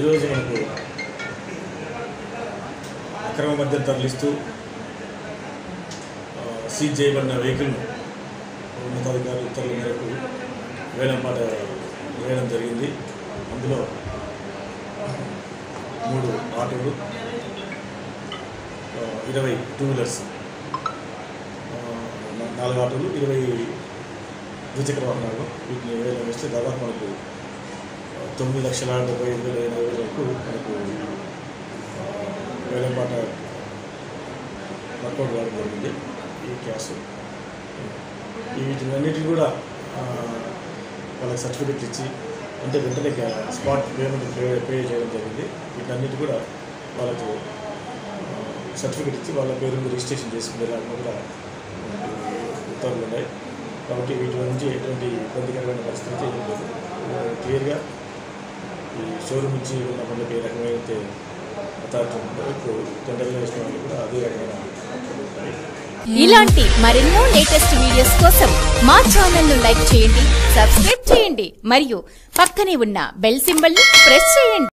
ఈరోజు మనకు అక్రమ మద్యం తరలిస్తూ సీజ్ చేయబడిన వెహికల్ను ఉన్నతాధికారుల ఉత్తర్వుల మేరకు వేలంపాట వేయడం జరిగింది. అందులో మూడు ఆటోలు ఇరవై టూ వీలర్స్ నాలుగు ఆటోలు ఇరవై ద్విచక్ర వాహనాలు వీటిని వేలం వేస్తే దాదాపు మనకు తొమ్మిది లక్షల డెబ్బై ఐదు వేల ఎనభై వరకు మనకు ఆ, వేలంపాట వర్కౌట్ కావడం జరిగింది ఈ క్యాష్ ఈ వీటినన్నిటిని కూడా వాళ్ళకి సర్టిఫికెట్ ఇచ్చి అంటే వెంటనే స్పాట్ పేమెంట్ పే పే చేయడం జరిగింది. వీటన్నిటి కూడా వాళ్ళకు సర్టిఫికెట్ ఇచ్చి వాళ్ళ పేరు మీద రిజిస్ట్రేషన్ చేసుకునేలాగా కూడా ఉత్తర్వులు ఉన్నాయి. కాబట్టి వీటి నుంచి ఎటువంటి ఇబ్బందికరమైన పరిస్థితి లేదు. క్లియర్గా షోరూమ్ నుంచి ఉన్న వాళ్ళకి ఏ రకమైన అథారిటీ ఉంటుందో ఇప్పుడు వేసిన వాళ్ళు కూడా అదే రకమైన ఇలాంటి మరెన్నో లేటెస్ట్ వీడియోస్ కోసం మా ఛానల్ను లైక్ చేయండి సబ్స్క్రైబ్ చేయండి మరియు పక్కనే ఉన్న బెల్ సింబల్ ప్రెస్ చేయండి.